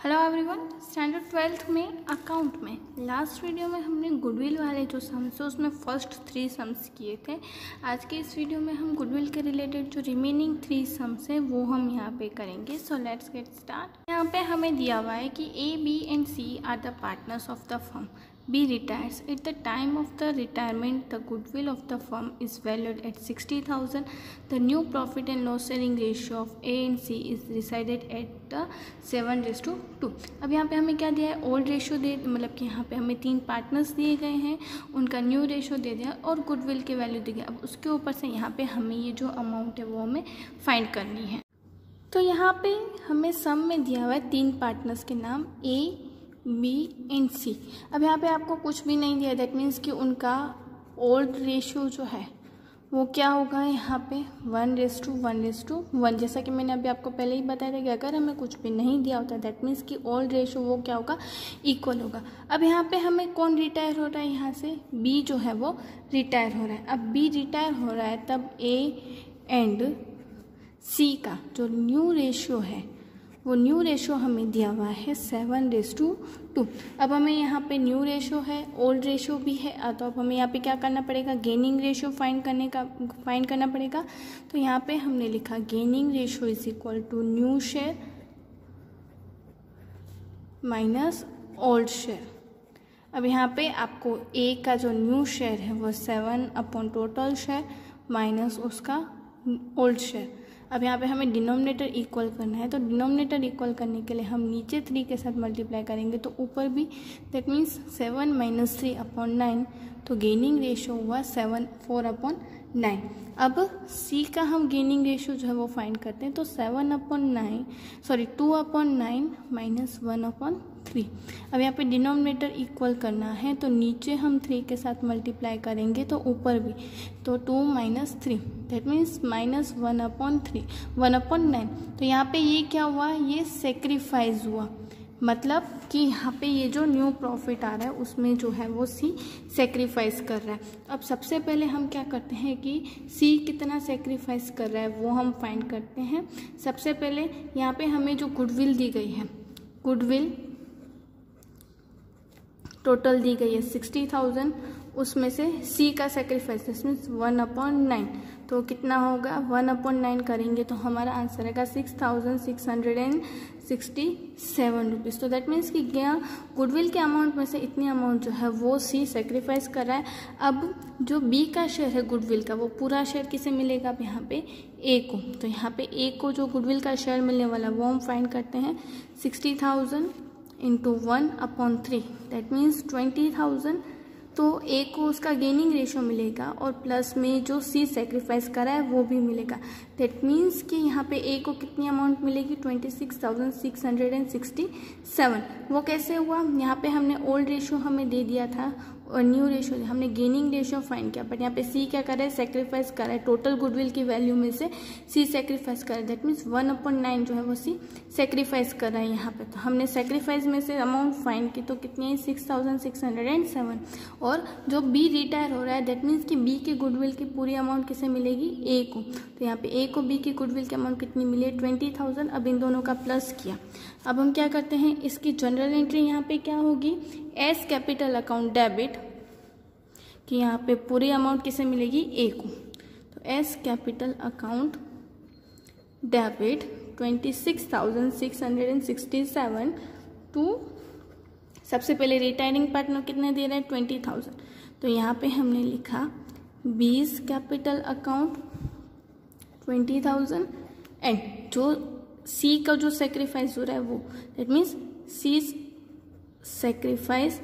Hello everyone standard twelfth में account में। Last video में हमने गुडविल वाले जो सम्स उसमें फ़र्स्ट थ्री सम्स किए थे। आज के इस वीडियो में हम गुडविल के रिलेटेड जो रिमेनिंग थ्री सम्स हैं, वो हम यहाँ पे करेंगे। सो लेट्स गेट स्टार्ट यहाँ पे हमें दिया हुआ है कि A B and C are the partners of the firm B retires. At the time of the retirement, the goodwill of the firm is valued at 60,000. The new profit and loss sharing ratio of A and C is decided at the seven is to two अब यहाँ पे हमें क्या दिया है? Old ratio दे मतलब कि यहाँ पे हमें तीन पार्टनर्स दिए गए हैं। उनका न्यू रेशियो दे दिया और गुडविल के वैल्यू दी गई। अब उसके ऊपर से यहाँ पे हमें ये जो अमाउंट है वो हमें फाइंड करनी है। तो यहाँ पे हमें सम में दिया हुआ है तीन पार्टनर्स के नाम ए बी एंड सी। अब यहाँ पे आपको कुछ भी नहीं दिया। दैट मीन्स कि उनका ओल्ड रेशियो जो है, वो क्या होगा यहाँ पे? One is to one is to one जैसा कि मैंने अभी आपको पहले ही बताया था कि अगर हमें कुछ भी नहीं दिया होता दैट मीन्स कि ओल्ड रेशियो वो क्या होगा? इक्वल होगा। अब यहाँ पे हमें कौन रिटायर हो रहा है? यहाँ से बी जो है वो रिटायर हो रहा है। अब बी रिटायर हो रहा है तब ए एंड सी का, जो न्यू रेशियो है वो न्यू रेशो हमें दिया हुआ है सेवन रेस टू टू अब हमें यहाँ पे न्यू रेशो है ओल्ड रेशो भी है तो अब हमें यहाँ पे क्या करना पड़ेगा? गेनिंग रेशो फाइंड करने का फाइंड करना पड़ेगा। तो यहाँ पे हमने लिखा gaining ratio is equal to new share minus old share अब यहाँ पे आपको ए का जो न्यू शेयर है, वो seven upon total share minus उसका ओल्ड शेयर अब यहाँ पे हमें डिनोमिनेटर इक्वल करना है तो डिनोमिनेटर इक्वल करने के लिए हम नीचे थ्री के साथ मल्टीप्लाई करेंगे तो ऊपर भी that means seven minus three upon nine तो गेनिंग रेशियो हुआ सेवन फोर अपॉन नाइन अब सी का हम गेनिंग रेशियो जो है वो फाइंड करते हैं तो seven upon nine sorry two upon nine minus one upon three अब यहाँ पे डिनोमिनेटर इक्वल करना है तो नीचे हम थ्री के साथ मल्टीप्लाई करेंगे तो ऊपर भी। तो two minus three that means minus one upon three one upon nine तो यहाँ पे ये क्या हुआ? ये सेक्रीफाइस हुआ। मतलब कि यहाँ पे ये जो न्यू प्रॉफिट आ रहा है, उसमें जो है वो सी सेक्रीफाइस कर रहा है। अब सबसे पहले हम क्या करते हैं कि सी कितना सेक्रीफाइस कर रहा है, वो हम फाइंड करते हैं। सबसे पहले यहाँ पे हमें जो गुडविल दी गई है गुडविल टोटल दी गई है सिक्सटी थाउज़ेंड। उसमें से सी का sacrifice means one upon nine तो कितना होगा? वन अपॉन नाइन करेंगे तो हमारा आंसर आएगा six thousand six hundred and sixty seven rupees तो दैट मीन्स कि क्या गुडविल के अमाउंट में से इतनी अमाउंट जो है, वो सी सेक्रीफाइस कर रहा है। अब जो बी का शेयर है गुडविल का, वो पूरा शेयर किसे मिलेगा? अब यहाँ पे ए को। तो यहाँ पे ए को जो गुडविल का शेयर मिलने वाला, वो हम फाइंड करते हैं। Sixty thousand into one upon three that means twenty thousand तो ए को उसका गेनिंग रेशो मिलेगा और प्लस में जो सी सेक्रीफाइस करा है, वो भी मिलेगा। दैट मीन्स कि यहाँ पे ए को कितनी अमाउंट मिलेगी? Twenty six thousand six hundred and sixty seven वो कैसे हुआ? यहाँ पे हमने ओल्ड रेशो हमें दे दिया था। न्यू रेशियो हमने गेनिंग रेशियो फाइंड किया बट यहाँ पे सी क्या करे सेक्रीफाइस करे टोटल गुडविल की वैल्यू में से सी सेक्रीफाइस करे that means one upon nine जो है वो सी सेक्रीफाइस कर रहा है यहाँ पे. तो हमने सेक्रीफाइस में से अमाउंट फाइंड की तो कितनी है six thousand six hundred and seven और जो बी रिटायर हो रहा है दैट मीन्स कि बी के गुडविल की पूरी अमाउंट किसे मिलेगी? ए को. तो यहाँ पे ए को बी की गुडविल की अमाउंट कितनी मिली है? ट्वेंटी थाउज़ेंड अब इन दोनों का प्लस किया. अब हम क्या करते हैं? इसकी जनरल एंट्री यहाँ पे क्या होगी? एस कैपिटल अकाउंट डेबिट कि यहाँ पे पूरी अमाउंट किसे मिलेगी? ए को। तो S capital account debit twenty six thousand six hundred and sixty seven to सबसे पहले रिटायरिंग पार्टनर कितने दे रहे हैं? ट्वेंटी थाउज़ेंड तो यहाँ पे हमने लिखा B's capital account twenty thousand and जो सी का जो सेक्रीफाइस हो रहा है वो that means C sacrifice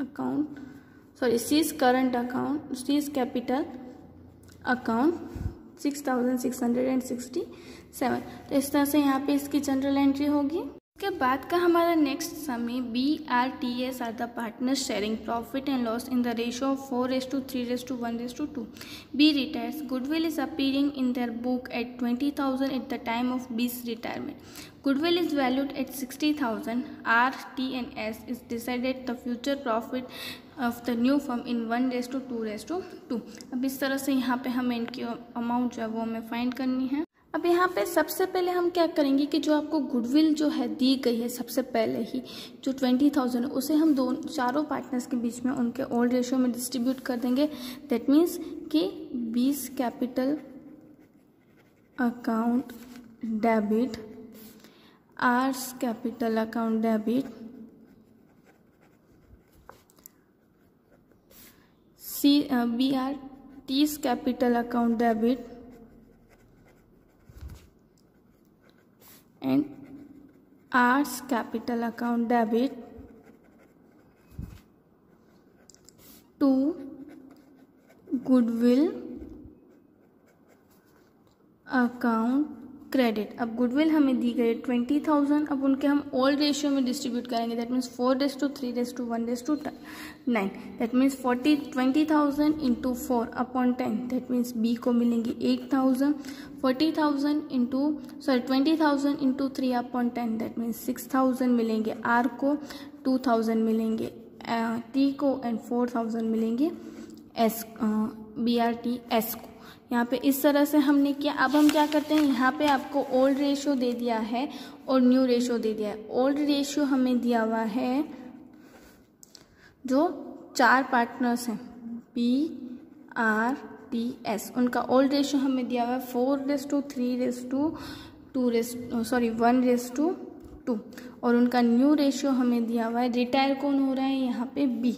account sorry C's current account C's capital account six thousand six hundred and sixty seven तो इस तरह से यहाँ पे इसकी जनरल एंट्री होगी। उसके बाद का हमारा नेक्स्ट समय B R T S are the partner sharing profit and loss in the ratio of four is to three is to one is to two B retires goodwill is appearing in their book at twenty thousand at the time of B's retirement Goodwill is valued at 60,000. R, T and S is decided the future profit of the new firm in one is to two is to two अब इस तरह से यहाँ पे हमें इनकी amount जो है वो हमें फाइंड करनी है। अब यहाँ पे सबसे पहले हम क्या करेंगे कि जो आपको गुडविल जो है दी गई है सबसे पहले ही, जो ट्वेंटी थाउज़ेंड है उसे हम दो, चारों पार्टनर्स के बीच में उनके ओल्ड रेशियो में डिस्ट्रीब्यूट कर देंगे। दैट मीन्स कि B's capital account debit R's capital account debit C B R T's capital account debit and R's capital account debit. To goodwill account. Credit अब गुडविल हमें दी गई ट्वेंटी थाउज़ेंड अब उनके हम ओल्ड रेशियो में distribute करेंगे. That means four is to three is to one is to nine that means forty twenty thousand into four upon ten that means B को मिलेंगे eight thousand forty thousand into sorry twenty thousand into three upon ten that means six thousand मिलेंगे R को two thousand मिलेंगे T को and four thousand मिलेंगे S B R T S को. यहाँ पे इस तरह से हमने किया। अब हम क्या करते हैं? यहाँ पे आपको ओल्ड रेशियो दे दिया है और न्यू रेशियो दे दिया है। ओल्ड रेशियो हमें दिया हुआ है जो चार पार्टनर्स हैं। पी आर टी एस उनका ओल्ड रेशियो हमें दिया हुआ है four is to three is to two is sorry one is to two और उनका न्यू रेशियो हमें दिया हुआ है। रिटायर कौन हो रहा है? यहाँ पे बी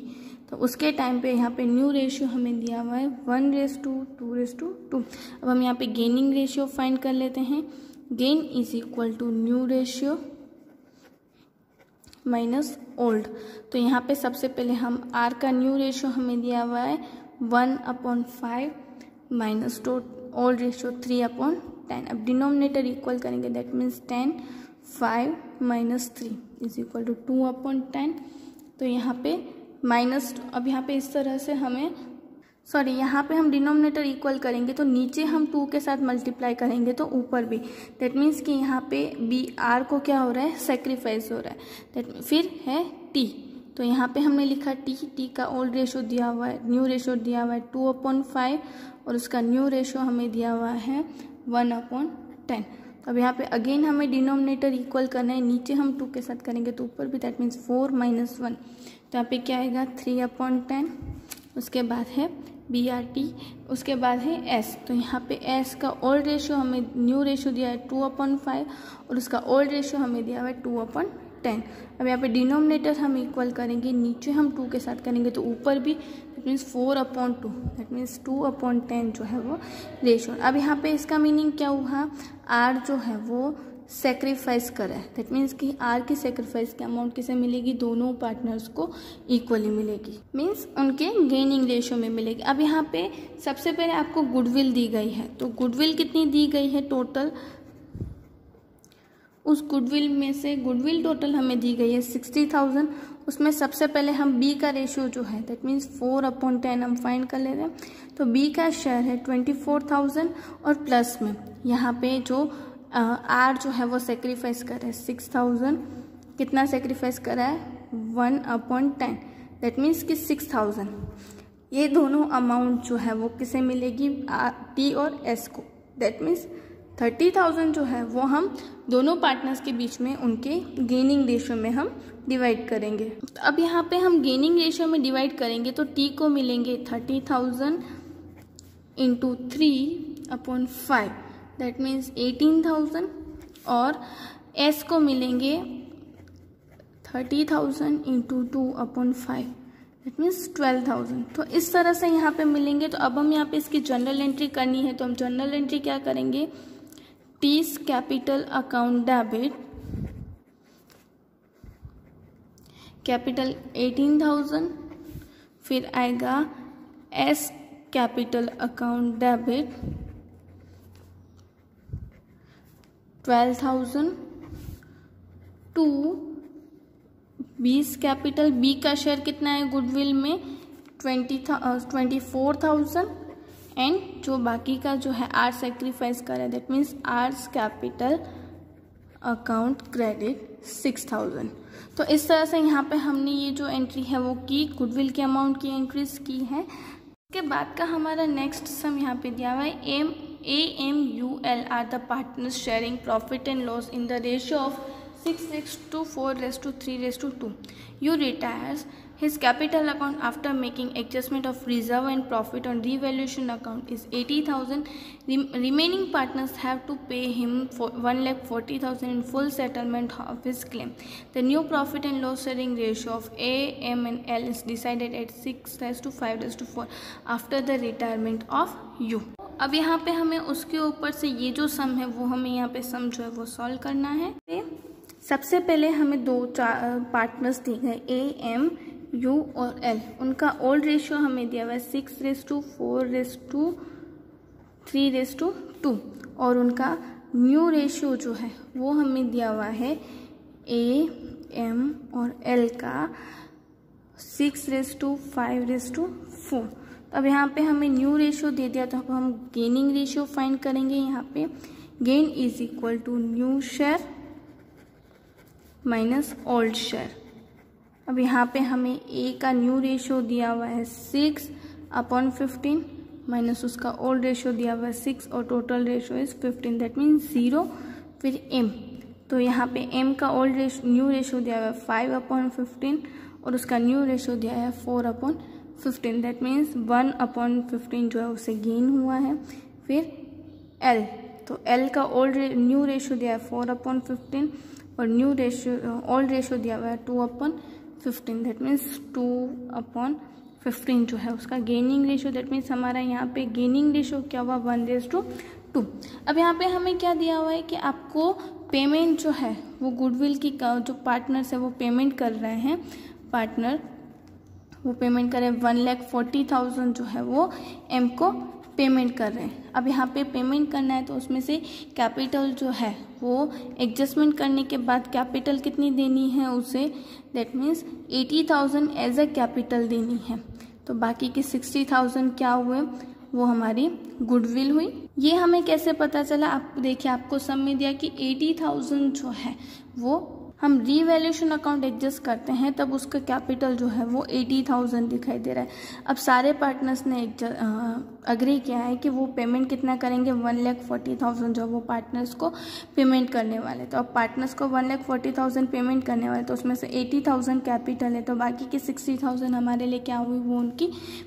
तो उसके टाइम पे यहाँ पे न्यू रेशियो हमें दिया हुआ है one is to two is to two अब हम यहाँ पे गेनिंग रेशियो फाइंड कर लेते हैं। Gain is equal to new ratio minus old तो यहाँ पे सबसे पहले हम आर का न्यू रेशियो हमें दिया हुआ है one upon five minus two old ratio three upon ten अब डिनोमिनेटर इक्वल करेंगे that means ten five minus three is equal to two upon ten तो यहाँ पे माइनस अब यहाँ पे इस तरह से हमें सॉरी यहाँ पे हम डिनोमिनेटर इक्वल करेंगे तो नीचे हम टू के साथ मल्टीप्लाई करेंगे तो ऊपर भी। दैट मीन्स कि यहाँ पे बी आर को क्या हो रहा है? सेक्रीफाइस हो रहा है। दैट फिर है टी तो यहाँ पे हमने लिखा टी टी का ओल्ड रेशो दिया हुआ है न्यू रेशो दिया हुआ है टू अपॉन फाइव और उसका न्यू रेशो हमें दिया हुआ है वन अपॉन टेन अब यहाँ पे अगेन हमें डिनोमिनेटर इक्वल करना है। नीचे हम टू के साथ करेंगे तो ऊपर भी that means four minus one तो यहाँ पे क्या आएगा? थ्री अपॉन टेन उसके बाद है बी आर टी उसके बाद है एस तो यहाँ पे एस का ओल्ड रेशियो हमें न्यू रेशियो दिया है टू अपॉन फाइव और उसका ओल्ड रेशियो हमें दिया हुआ है टू अपॉन टेन अब यहाँ पे डिनोमिनेटर हम इक्वल करेंगे। नीचे हम टू के साथ करेंगे तो ऊपर भी that means four upon two that means two upon ten जो है वो रेशियो अब यहाँ पे इसका मीनिंग क्या हुआ? आर जो है वो सेक्रीफाइस करा है. दैट मीन्स कि आर की सेक्रीफाइस की अमाउंट किसे मिलेगी? दोनों पार्टनर्स को इक्वली मिलेगी. मीन्स उनके गेनिंग रेशियो में मिलेगी. अब यहाँ पे सबसे पहले आपको गुडविल दी गई है. तो गुडविल कितनी दी गई है? टोटल उस गुडविल में से, गुडविल टोटल हमें दी गई है सिक्सटी थाउज़ेंड। उसमें सबसे पहले हम बी का रेशियो जो है that means four upon ten हम फाइंड कर ले रहे हैं। तो बी का शेयर है ट्वेंटी फोर थाउज़ेंड और प्लस में। यहाँ पे जो आर जो है वो सेक्रीफाइस कर है सिक्स थाउज़ेंड। कितना सेक्रीफाइस कर है? One upon ten that means कि सिक्स थाउज़ेंड। ये दोनों अमाउंट जो है वो किसे मिलेगी? टी और एस को। दैट मीन्स थर्टी थाउज़ेंड जो है वो हम दोनों पार्टनर्स के बीच में उनके गेनिंग रेशियो में हम डिवाइड करेंगे। अब यहाँ पे हम गेनिंग रेशियो में डिवाइड करेंगे तो टी को मिलेंगे thirty thousand into three upon five that means eighteen thousand और एस को मिलेंगे thirty thousand into two upon five that means twelve thousand तो इस तरह से यहाँ पे मिलेंगे। तो अब हम यहाँ पे इसकी जनरल एंट्री करनी है। तो हम जनरल एंट्री क्या करेंगे? T's capital account debit, capital eighteen thousand, फिर आएगा S capital account debit, twelve thousand, to, B's capital, B का शेयर कितना है गुडविल में? Twenty twenty four thousand and जो बाकी का जो है आर सेक्रीफाइस कर that means R's capital account credit six thousand तो इस तरह से यहाँ पे हमने ये जो एंट्री है वो की गुडविल के अमाउंट की एंट्रीज की है। उसके बाद का हमारा नेक्स्ट सम यहाँ पे दिया हुआ है M A M U L are the partners sharing profit and loss in the ratio of six is to four is to three is to two U retires His capital account after making adjustment of reserve and profit on revaluation account is 80,000. Rem remaining partners have to pay him for 1 lakh 40,000 in full settlement of his claim. The new profit and loss sharing ratio of A, M and L is decided at 6 to 5 to 4 after the retirement of U. अब यहाँ पे हमें उसके ऊपर से ये जो सम है वो हमें यहाँ पे सम जो है वो सॉल्व करना है सबसे पहले हमें दो पार्टनर्स दिए गए ए एम यू और एल उनका ओल्ड रेशियो हमें दिया हुआ है six is to four is to three is to two और उनका न्यू रेशियो जो है, वो हमें दिया हुआ है ए एम और एल का six is to five is to four अब यहाँ पे हमें न्यू रेशियो दे दिया तो अब हम गेनिंग रेशियो फाइंड करेंगे यहाँ पे। Gain is equal to new share minus old share अब यहाँ पे हमें ए का न्यू रेशियो दिया हुआ है सिक्स अपॉन फिफ्टीन माइनस उसका ओल्ड रेशियो दिया हुआ है सिक्स और total ratio is fifteen that means zero फिर एम तो यहाँ पे एम का ओल्ड रेशियो न्यू रेशियो दिया हुआ है फाइव अपॉन फिफ्टीन और उसका न्यू रेशियो दिया है four upon fifteen that means one upon fifteen जो है उसे गेन हुआ है। फिर एल तो एल का ओल्ड न्यू रेशियो दिया है फोर अपॉन फिफ्टीन और न्यू रेशियो ओल्ड रेशियो दिया हुआ है two upon fifteen that means two upon fifteen जो है, उसका गेनिंग रेशियो दैट मीन्स हमारा यहाँ पे गेनिंग रेशियो क्या हुआ? वन रेस टू टू अब यहाँ पे हमें क्या दिया हुआ है कि आपको पेमेंट जो है, वो गुडविल की जो पार्टनर्स है, वो पेमेंट कर रहे हैं। पार्टनर वो पेमेंट करें वन लैख फोर्टी थाउज़ेंड जो है, वो एम को पेमेंट कर रहे हैं। अब यहाँ पे पेमेंट करना है तो उसमें से कैपिटल जो है, वो एडजस्टमेंट करने के बाद कैपिटल कितनी देनी है उसे? That means eighty thousand as a capital देनी है। तो बाकी के सिक्सटी थाउज़ेंड क्या हुए? वो हमारी गुडविल हुई। ये हमें कैसे पता चला? आप देखिए, आपको सब में दिया कि एटी थाउज़ेंड जो है, वो हम रीवैल्यूशन अकाउंट एडजस्ट करते हैं, तब उसका कैपिटल जो है, वो एटी थाउज़ेंड दिखाई दे रहा है। अब सारे पार्टनर्स ने अग्री किया है कि वो पेमेंट कितना करेंगे? वन लैख फोर्टी थाउज़ेंड जो वो पार्टनर्स को पेमेंट करने वाले। तो अब पार्टनर्स को one lakh forty thousand payment करने वाले तो उसमें से एटी थाउज़ेंड कैपिटल है। तो बाकी के सिक्सटी थाउज़ेंड हमारे लिए क्या हुई? वो उनकी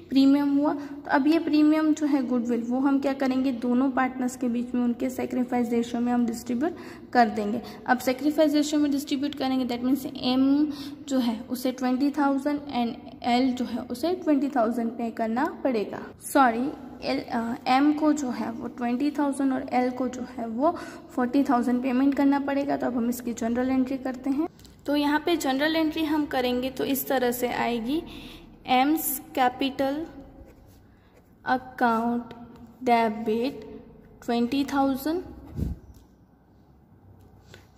प्रीमियम हुआ। तो अब ये प्रीमियम जो है गुडविल वो हम क्या करेंगे? दोनों पार्टनर्स के बीच में उनके सेक्रीफाइस रेशियो में हम डिस्ट्रीब्यूट कर देंगे। अब सेक्रीफाइस रेशियो में डिस्ट्रीब्यूट करेंगे दैट मीन्स एम जो है, उसे ट्वेंटी थाउज़ेंड एंड एल जो है, उसे ट्वेंटी थाउज़ेंड पे करना पड़ेगा। सॉरी एल एम को जो है वो ट्वेंटी थाउज़ेंड और एल को जो है वो फोर्टी थाउज़ेंड पेमेंट करना पड़ेगा तो अब हम इसकी जनरल एंट्री करते हैं। तो यहाँ पे जनरल एंट्री हम करेंगे तो इस तरह से आएगी। M's capital account debit twenty thousand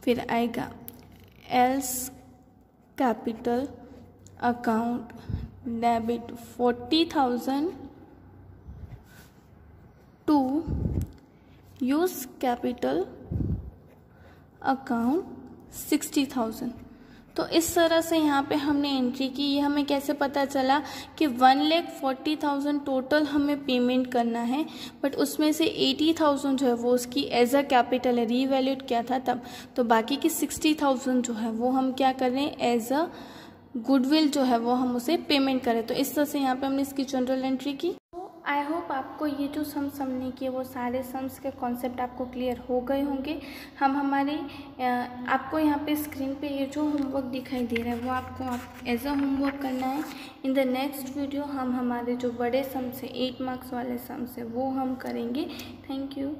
फिर आएगा L's capital account debit forty debit 40000 to use capital account 60000 तो इस तरह से यहाँ पे हमने एंट्री की। ये हमें कैसे पता चला कि one lakh forty thousand total हमें पेमेंट करना है? बट उसमें से एटी थाउज़ेंड जो है वो उसकी एज अ कैपिटल है रीवैल्यूट किया था तब। तो बाकी की सिक्सटी थाउज़ेंड जो है वो हम क्या कर एज अ गुडविल जो है वो हम उसे पेमेंट करें तो इस तरह से यहाँ पे हमने इसकी जनरल एंट्री की। आई होप आपको ये जो सम समझने के वो सारे सम्स के कॉन्सेप्ट आपको क्लियर हो गए होंगे। हम हमारे आपको यहाँ पे स्क्रीन पे ये जो होमवर्क दिखाई दे रहा है, वो आपको आप एज अ होमवर्क करना है। इन द नेक्स्ट वीडियो हम हमारे जो बड़े सम्स हैं एट मार्क्स वाले सम्स हैं, वो हम करेंगे। Thank you